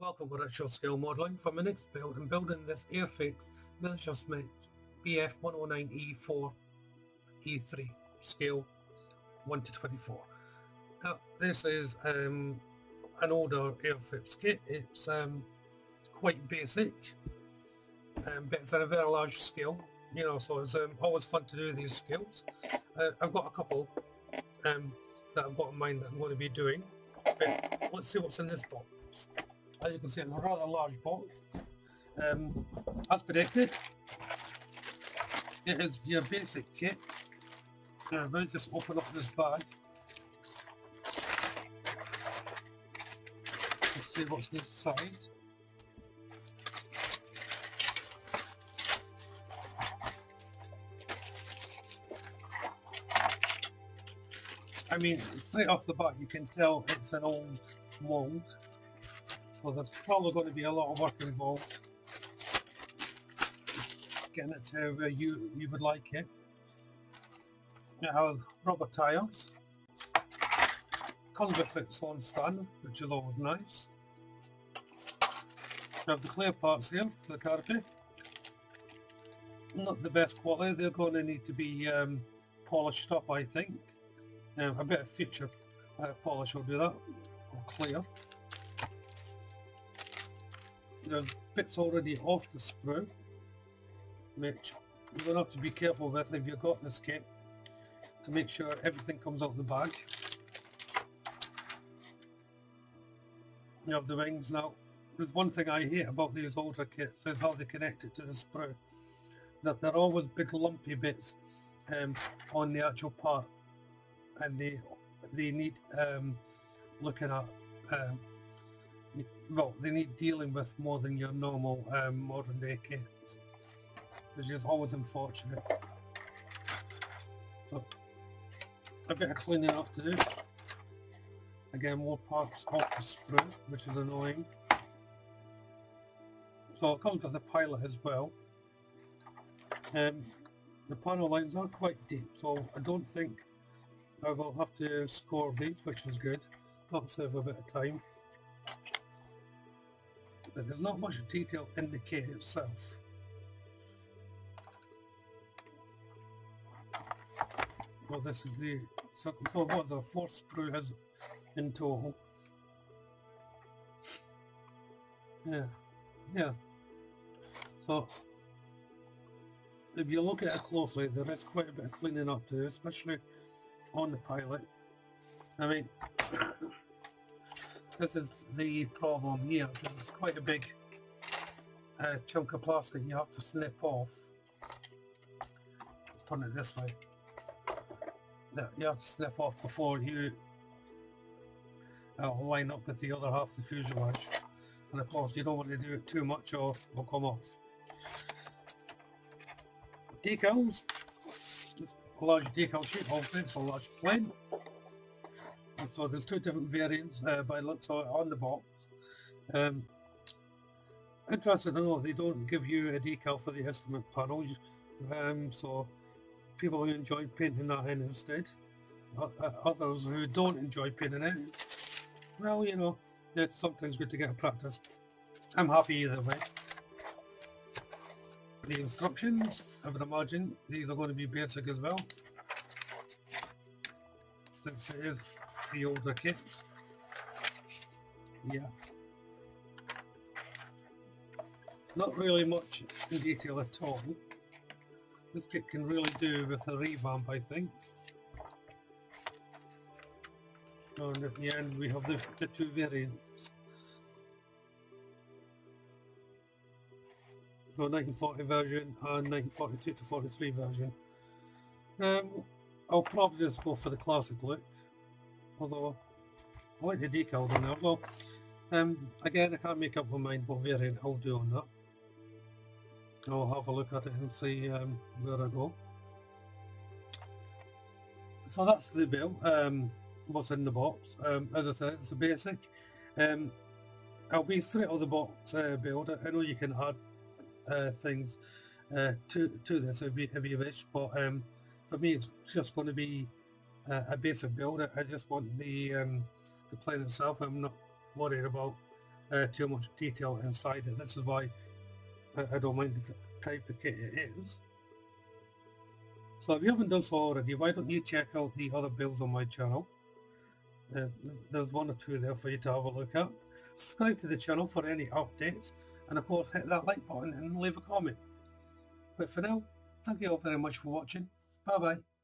Welcome to Richard Scale Modelling. For my next build, I'm building this Airfix Messerschmitt BF109E4 E3 scale 1 to 24. Now this is um, an older Airfix kit. It's um, quite basic um, but it's at a very large scale you know so it's um, always fun to do these scales. Uh, I've got a couple um, that I've got in mind that I'm going to be doing. But let's see what's in this box. As you can see, it's a rather large box. Um, as predicted, it is your basic kit. Uh, let just open up this bag. Let's see what's inside. I mean, straight off the bat, you can tell it's an old mold. So there's probably going to be a lot of work involved getting it to where you, you would like it. Have rubber tires, comes with its own stand, which is always nice. You have the clear parts here for the canopy. Not the best quality, they're going to need to be um, polished up I think. Um, a bit of future uh, polish will do that, or clear. There's bits already off the sprue, which you're going to have to be careful with if you've got this kit, to make sure everything comes out the bag. You have the rings now. There's one thing I hate about these older kits is how they connect it to the sprue. That they're always big lumpy bits um, on the actual part and they they need um, looking at um, well they need dealing with more than your normal um, modern day kits which is always unfortunate so a bit of cleaning up to do again more parts off the sprue which is annoying so it comes with a pilot as well um, the panel lines are quite deep so I don't think I will have to score these, which is good. That'll save a bit of time. But there's not much detail in the kit itself. Well, this is the so for what the fourth sprue has in total. Yeah, yeah. So if you look at it closely, there is quite a bit of cleaning up to, especially on the pilot. I mean, this is the problem here, it's quite a big uh, chunk of plastic you have to snip off. Turn it this way. That you have to snip off before you uh, line up with the other half of the fuselage. And of course you don't want to do it too much or it'll come off. Decals large decal sheet, obviously it's a large plane. So there's two different variants uh, by looks on the box. Um, interesting to know they don't give you a decal for the instrument panel, um, so people who enjoy painting that in instead. Uh, others who don't enjoy painting it, well, you know, it's sometimes good to get a practice. I'm happy either way. The instructions, I would imagine, these are going to be basic as well. Since it is the older kit. Yeah. Not really much in detail at all. This kit can really do with a revamp, I think. And at the end we have the, the two variants. 1940 version and 1942 to 43 version. Um, I'll probably just go for the classic look, although I like the decals on there. Well, um, again, I can't make up my mind what variant I'll do on that. I'll have a look at it and see um, where I go. So that's the build, um, what's in the box. Um, as I said, it's a basic. Um, I'll be straight of the box uh, build. I know you can add uh, things uh, to to this if you, if you wish. But um, for me, it's just going to be uh, a basic build. I just want the um, the plane itself. I'm not worried about uh, too much detail inside it. This is why I, I don't mind the type of kit it is. So if you haven't done so already, why don't you check out the other builds on my channel. Uh, there's one or two there for you to have a look at. Subscribe to the channel for any updates and of course hit that like button and leave a comment. But for now, thank you all very much for watching. Bye bye.